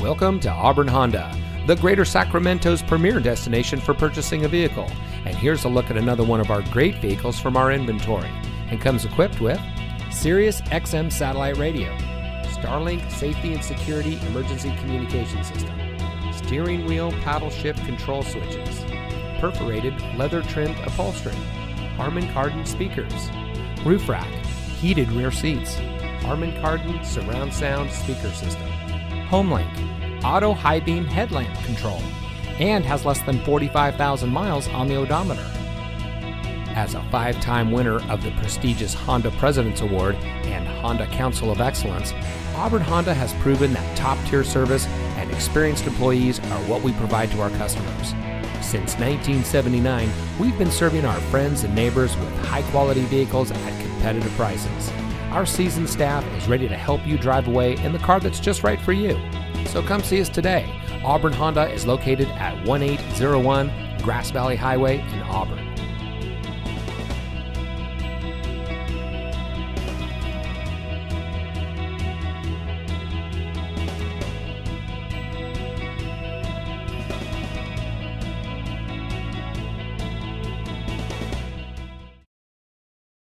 Welcome to Auburn Honda, the Greater Sacramento's premier destination for purchasing a vehicle. And here's a look at another one of our great vehicles from our inventory. And comes equipped with Sirius XM satellite radio, Starlink safety and security emergency communication system, steering wheel paddle shift control switches, perforated leather trimmed upholstery, Harman Kardon speakers, roof rack, heated rear seats, Harman Kardon surround sound speaker system, Homelink, auto high beam headlamp control, and has less than 45,000 miles on the odometer. As a five time winner of the prestigious Honda President's Award and Honda Council of Excellence, Auburn Honda has proven that top tier service and experienced employees are what we provide to our customers. Since 1979, we've been serving our friends and neighbors with high quality vehicles at competitive prices. Our seasoned staff is ready to help you drive away in the car that's just right for you. So come see us today. Auburn Honda is located at 1801 Grass Valley Highway in Auburn.